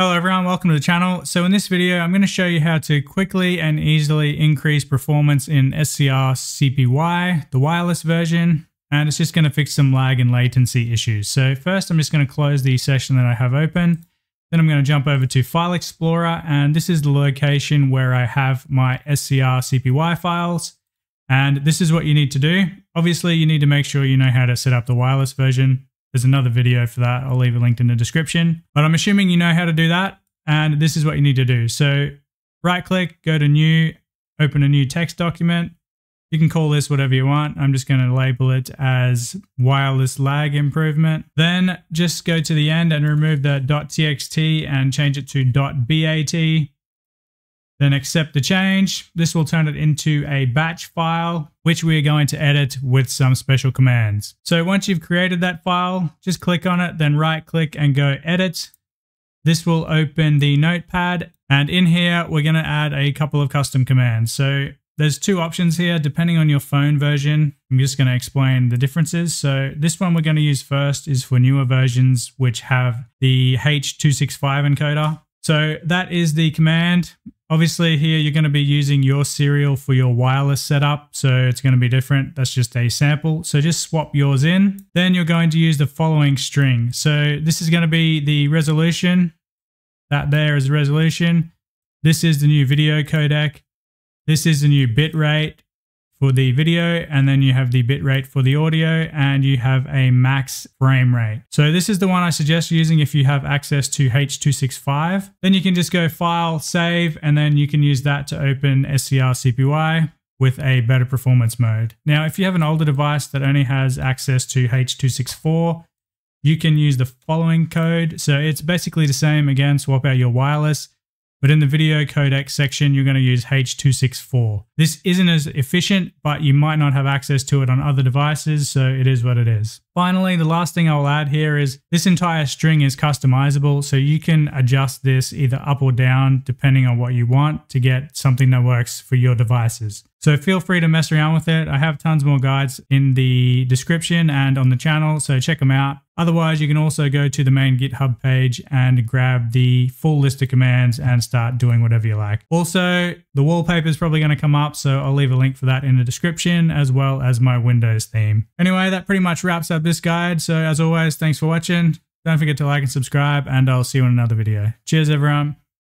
Hello everyone, welcome to the channel. So in this video, I'm going to show you how to quickly and easily increase performance in SCRCPY, the wireless version, and it's just going to fix some lag and latency issues. So first, I'm just going to close the session that I have open. Then I'm going to jump over to File Explorer, and this is the location where I have my SCRCPY files. And this is what you need to do. Obviously, you need to make sure you know how to set up the wireless version. There's another video for that. I'll leave a link in the description. But I'm assuming you know how to do that. And this is what you need to do. So right click, go to new, open a new text document. You can call this whatever you want. I'm just going to label it as wireless lag improvement. Then just go to the end and remove the .txt and change it to .bat. Then accept the change. This will turn it into a batch file, which we are going to edit with some special commands. So once you've created that file, just click on it, then right click and go edit. This will open the notepad and in here, we're going to add a couple of custom commands. So there's two options here, depending on your phone version. I'm just going to explain the differences. So this one we're going to use first is for newer versions, which have the H265 encoder. So that is the command. Obviously here you're going to be using your serial for your wireless setup, so it's going to be different. That's just a sample. So just swap yours in. Then you're going to use the following string. So this is going to be the resolution. That there is the resolution. This is the new video codec. This is the new bit rate for the video and then you have the bit rate for the audio and you have a max frame rate. So this is the one I suggest using if you have access to H265. Then you can just go file, save, and then you can use that to open SCRCPY with a better performance mode. Now, if you have an older device that only has access to H264, you can use the following code. So it's basically the same. Again, swap out your wireless but in the video codec section, you're going to use H264. This isn't as efficient, but you might not have access to it on other devices, so it is what it is. Finally, the last thing I'll add here is this entire string is customizable, so you can adjust this either up or down depending on what you want to get something that works for your devices. So feel free to mess around with it. I have tons more guides in the description and on the channel, so check them out. Otherwise, you can also go to the main GitHub page and grab the full list of commands and start doing whatever you like. Also, the wallpaper is probably going to come up, so I'll leave a link for that in the description as well as my Windows theme. Anyway, that pretty much wraps up this guide. So as always, thanks for watching. Don't forget to like and subscribe, and I'll see you in another video. Cheers, everyone.